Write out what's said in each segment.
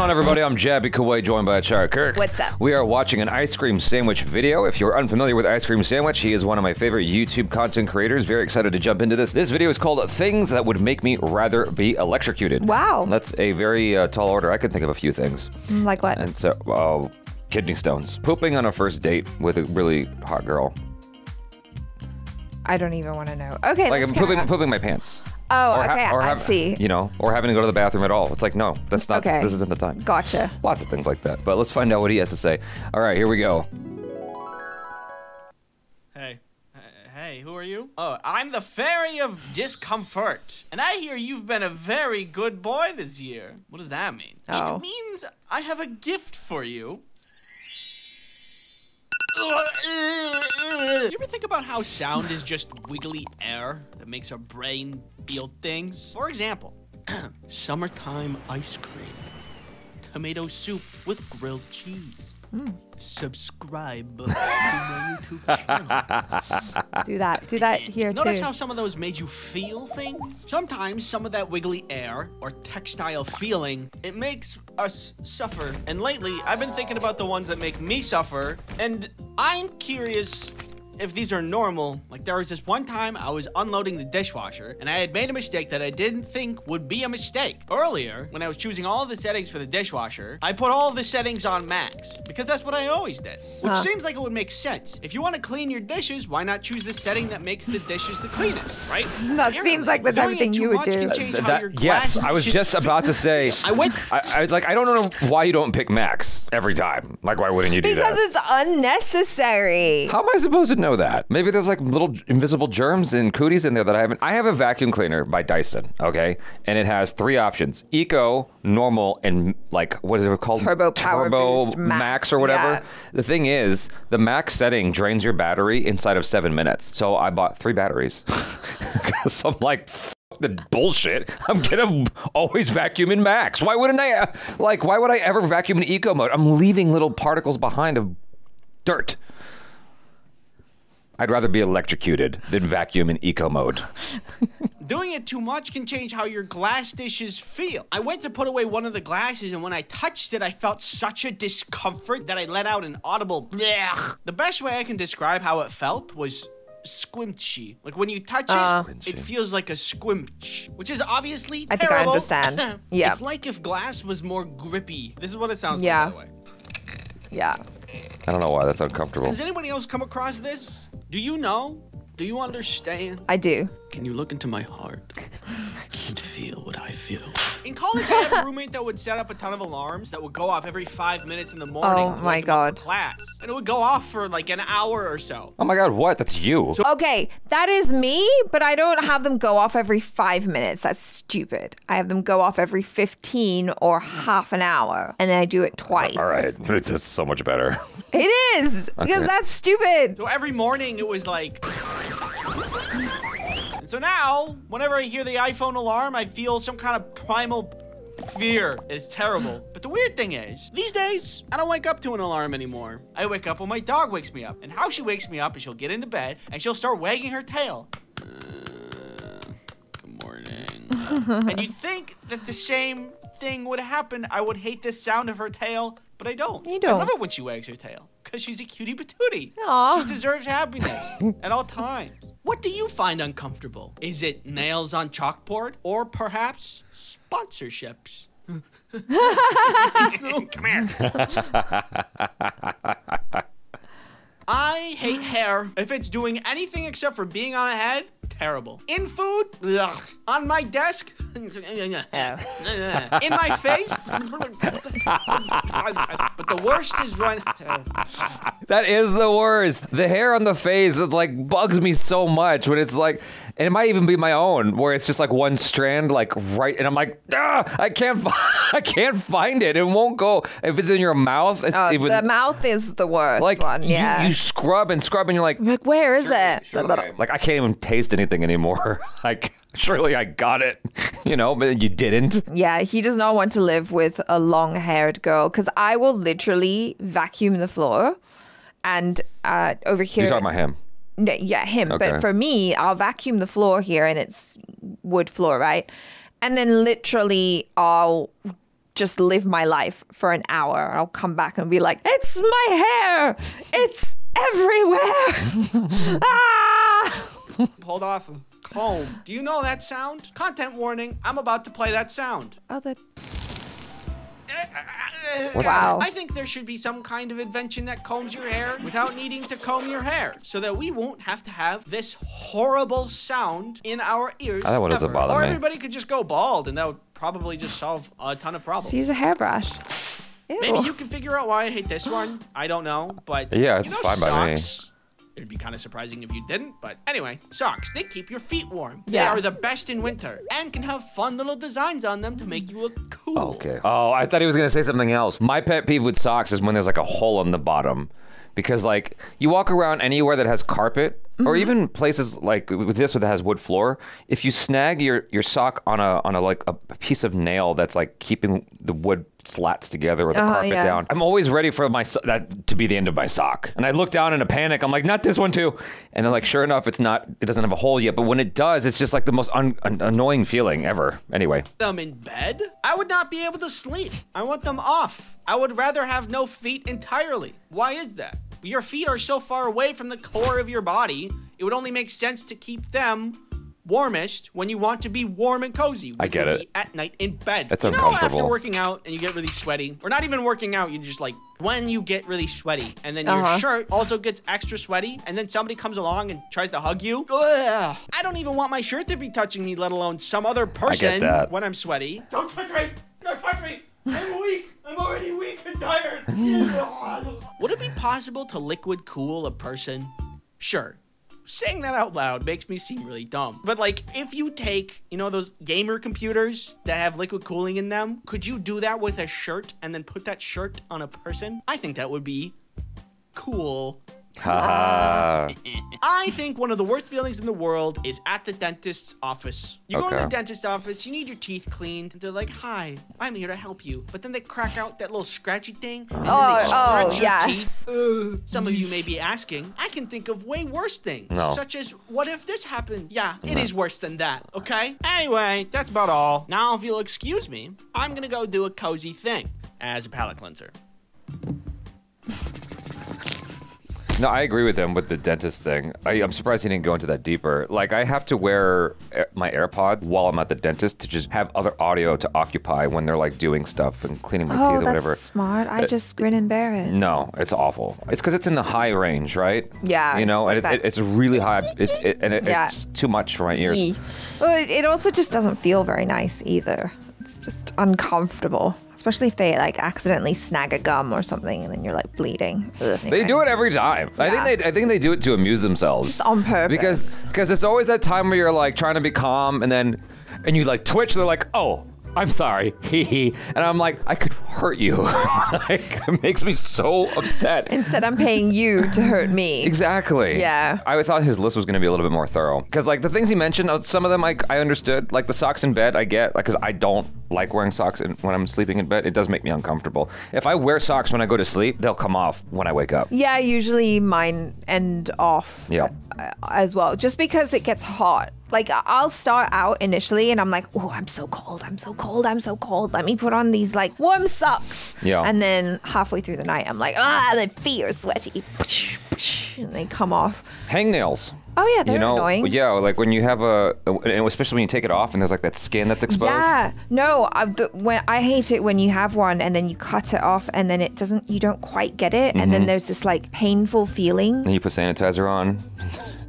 on, everybody? I'm Jabby Kuwait, joined by Chara Kirk. What's up? We are watching an ice cream sandwich video. If you're unfamiliar with ice cream sandwich, he is one of my favorite YouTube content creators. Very excited to jump into this. This video is called "Things That Would Make Me Rather Be Electrocuted." Wow. that's a very uh, tall order. I can think of a few things. Like what? And so, uh, kidney stones, pooping on a first date with a really hot girl, I don't even want to know. Okay, like I'm pooping, pooping my pants. Oh, Or ha- okay, or I have- see. You know, or having to go to the bathroom at all. It's like, no, that's not. Okay. This isn't the time. Gotcha. Lots of things like that. But let's find out what he has to say. All right, here we go. Hey. H- Hey, who are you? Oh, I'm the Fairy of Discomfort. And I hear you've been a very good boy this year. What does that mean? Oh. It means I have a gift for you. You ever think about how sound is just wiggly air that makes our brain feel things? For example, summertime ice cream, tomato soup with grilled cheese. Subscribe to my YouTube channel. Do that. Do that here Notice too. how some of those made you feel things? Sometimes some of that wiggly air or textile feeling, it makes us suffer. And lately, I've been thinking about the ones that make me suffer, and I'm curious if these are normal. Like there was this one time I was unloading the dishwasher and I had made a mistake that I didn't think would be a mistake. Earlier, when I was choosing all the settings for the dishwasher, I put all the settings on max because that's what I always did. Which Huh. seems like it would make sense. If you want to clean your dishes, why not choose the setting that makes the dishes the cleanest, right? That seems like the type of thing you would do. can change how That- yes, I was just about to say. I went. I, I like. I don't know why you don't pick Max every time. Like, why wouldn't you do Because that? Because it's unnecessary. How am I supposed to know that? Maybe there's like little invisible germs and cooties in there that I haven't. I have a vacuum cleaner by Dyson, okay, and it has three options: eco, normal, and like what is it called? Turbo power Turbo boost max, max, or whatever. yeah. The thing is, the max setting drains your battery inside of seven minutes. So I bought three batteries so I'm like. The bullshit. I'm gonna always vacuum in max. Why wouldn't I? uh, Like, why would I ever vacuum in eco mode? I'm leaving little particles behind of dirt. I'd rather be electrocuted than vacuum in eco mode. Doing it too much can change how your glass dishes feel. I went to put away one of the glasses, and when I touched it, I felt such a discomfort that I let out an audible blech. The best way I can describe how it felt was squinchy. Like when you touch Uh. it, it feels like a squinch, which is obviously I think I understand. Yeah. It's like if glass was more grippy. This is what it sounds Yeah. like, by the way. Yeah. I don't know why that's uncomfortable. Has anybody else come across this? Do you know? Do you understand? I do. Can you look into my heart feel what I feel? In college, I had a roommate that would set up a ton of alarms that would go off every five minutes in the morning. Oh my wake him God. Class, and it would go off for like an hour or so. Oh my god, what? That's you. Okay, that is me, but I don't have them go off every five minutes. That's stupid. I have them go off every 15 or half an hour, and then I do it twice. All right, it's so much better. It is, because that's stupid. So every morning it was like. So now, whenever I hear the iPhone alarm, I feel some kind of primal fear. It's terrible. But the weird thing is, these days, I don't wake up to an alarm anymore. I wake up when my dog wakes me up. And how she wakes me up is she'll get into bed and she'll start wagging her tail. Uh, good morning. and you'd think that the same thing would happen. I would hate the sound of her tail, but I don't. You don't. I love it when she wags her tail. Because she's a cutie patootie. Aw. She deserves happiness at all times. What do you find uncomfortable? Is it nails on chalkboard or perhaps sponsorships? Come here. I hate hair. If it's doing anything except for being on a head, terrible. In food, ugh. on my desk, in my face. but the worst is when. That is the worst. The hair on the face it like bugs me so much when it's like, and it might even be my own, where it's just like one strand, like right, and I'm like, ah, I can't, I can't find it. It won't go. If it's in your mouth, it's Oh, even the mouth is the worst like one. Yeah. you, scrub and scrub, and you're like, like, where is it? like I can't even taste anything anymore. like surely I got it, you know, but you didn't. Yeah, he does not want to live with a long haired girl because I will literally vacuum the floor. And uh, over here, You're talking about him. No, yeah, him. Okay. But for me, I'll vacuum the floor here and it's wood floor, right? And then literally I'll just live my life for an hour. I'll come back and be like, it's my hair. It's everywhere. ah! Hold off. Comb. Do you know that sound? Content warning. I'm about to play that sound. Oh, the eh, ah, ah, Wow. Wow. I think there should be some kind of invention that combs your hair without needing to comb your hair so that we won't have to have this horrible sound in our ears. That one doesn't ever. bother or me. everybody could just go bald and that would probably just solve a ton of problems. Just use a hairbrush. Ew. Maybe you can figure out why I hate this one. I don't know, but Yeah, you it's know fine by me. Socks? It'd be kind of surprising if you didn't, but anyway, socks. They keep your feet warm. Yeah. They are the best in winter and can have fun little designs on them to make you look cool. Okay. Oh, I thought he was gonna say something else. My pet peeve with socks is when there's like a hole in the bottom, because like you walk around anywhere that has carpet, or even places like with this that has wood floor. If you snag your your sock on a on a like a piece of nail that's like keeping the wood slats together with the Uh-huh, carpet yeah. down, I'm always ready for my so- that to be the end of my sock. And I look down in a panic. I'm like, not this one too. And then like, sure enough, it's not. It doesn't have a hole yet. But when it does, it's just like the most un- an- annoying feeling ever. Anyway. them in bed, I would not be able to sleep. I want them off. I would rather have no feet entirely. Why is that? Your feet are so far away from the core of your body, it would only make sense to keep them warmest when you want to be warm and cozy. I get it. At night in bed. That's you know, after uncomfortable. working out and you get really sweaty, or not even working out, you just like when you get really sweaty, and then Uh-huh. your shirt also gets extra sweaty, and then somebody comes along and tries to hug you. Ugh. I don't even want my shirt to be touching me, let alone some other person that. when I'm sweaty. Don't touch me! Don't touch me! I'm weak! I'm already weak and tired! Would it be possible to liquid cool a person? Sure. Saying that out loud makes me seem really dumb. But like, if you take, you know, those gamer computers that have liquid cooling in them, could you do that with a shirt and then put that shirt on a person? I think that would be cool. Haha. I think one of the worst feelings in the world is at the dentist's office. You go to the dentist's office, you need your teeth cleaned, and they're like, "Hi, I'm here to help you." But then they crack out that little scratchy thing, and then they Oh, oh scratch oh, your yes. teeth. Some of you may be asking, I can think of way worse things, No. such as, "What if this happened?" Yeah, it is worse than that. Okay. Anyway, that's about all. Now, if you'll excuse me, I'm gonna go do a cozy thing as a palate cleanser. No, I agree with him with the dentist thing. I, I'm surprised he didn't go into that deeper. Like, I have to wear my AirPods while I'm at the dentist to just have other audio to occupy when they're like doing stuff and cleaning my Oh, teeth or that's whatever. smart. I Uh, just grin and bear it. No, it's awful. It's because it's in the high range, right? Yeah, You know, it's and like it, it, it's really high. It's it, and it, Yeah. it's too much for my ears. Well, it also just doesn't feel very nice either. It's just uncomfortable, especially if they like accidentally snag a gum or something and then you're like bleeding. They do it every time. I think they I think they do it to amuse themselves. Just on purpose. Because because it's always that time where you're like trying to be calm and then and you like twitch. They're like, oh. I'm sorry, hee hee, and I'm like, I could hurt you. like, it makes me so upset. Instead, I'm paying you to hurt me. Exactly. Yeah. I thought his list was going to be a little bit more thorough because, like, the things he mentioned, uh, some of them I, I understood. Like the socks in bed, I get, like, because I don't like wearing socks in, when I'm sleeping in bed. It does make me uncomfortable. If I wear socks when I go to sleep, they'll come off when I wake up. Yeah, usually mine end off Yeah. uh, as well, just because it gets hot. Like I'll start out initially and I'm like, oh, I'm so cold, I'm so cold, I'm so cold. Let me put on these like warm socks. Yeah. And then halfway through the night, I'm like, ah, the feet are sweaty. And they come off. Hangnails. Oh yeah, they're you know, annoying. yeah, like when you have a, and especially when you take it off and there's like that skin that's exposed. Yeah, no. I, the, when I hate it when you have one and then you cut it off and then it doesn't. You don't quite get it, and Mm-hmm. then there's this like painful feeling. And you put sanitizer on.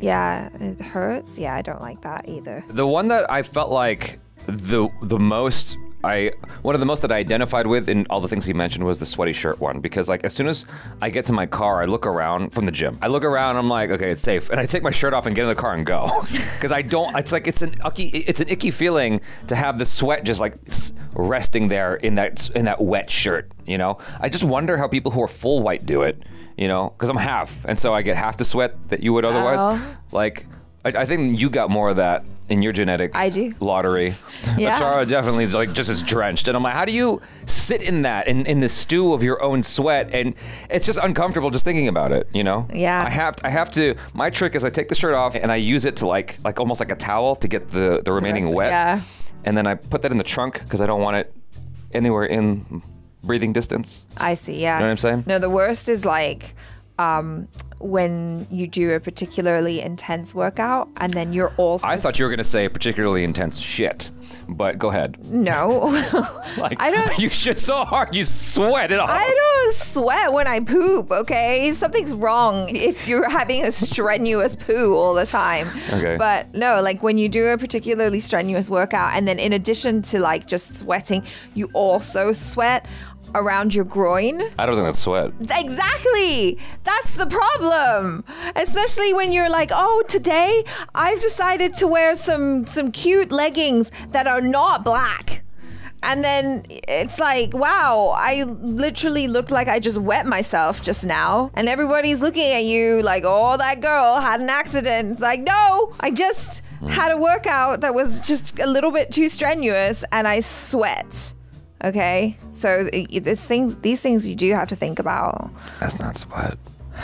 Yeah, it hurts. Yeah, I don't like that either. The one that I felt like the the most I one of the most that I identified with in all the things he mentioned was the sweaty shirt one because like as soon as I get to my car, I look around from the gym. I look around, I'm like, okay, it's safe, and I take my shirt off and get in the car and go because I don't. It's like it's an icky it's an icky feeling to have the sweat just like resting there in that in that wet shirt. You know, I just wonder how people who are full white do it. You know, because I'm half, and so I get half the sweat that you would otherwise. Oh. Like, I, I think you got more of that in your genetic I do. lottery. Yeah. But Chara definitely is like just as drenched. And I'm like, how do you sit in that, in, in the stew of your own sweat? And it's just uncomfortable just thinking about it, you know? Yeah. I have I have to my trick is I take the shirt off and I use it to like like almost like a towel to get the, the remaining rest- wet. yeah. And then I put that in the trunk because I don't want it anywhere in breathing distance. I see. Yeah. You know what I'm saying? No, the worst is like um, when you do a particularly intense workout and then you're also. I thought you were gonna say particularly intense shit, but go ahead. No. Like I don't- You shit so hard you sweat it off. I don't sweat when I poop, okay? Something's wrong if you're having a strenuous poo all the time. Okay. But no, like when you do a particularly strenuous workout, and then in addition to like just sweating, you also sweat around your groin. I don't think that's sweat. Exactly. That's the problem. Especially when you're like, "Oh, today I've decided to wear some some cute leggings that are not black." And then it's like, "Wow, I literally looked like I just wet myself just now." And everybody's looking at you like, "Oh, that girl had an accident." It's like, "No, I just had a workout that was just a little bit too strenuous and I sweat." Okay? So this things these things you do have to think about. That's not sweat.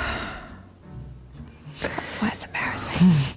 That's why it's embarrassing.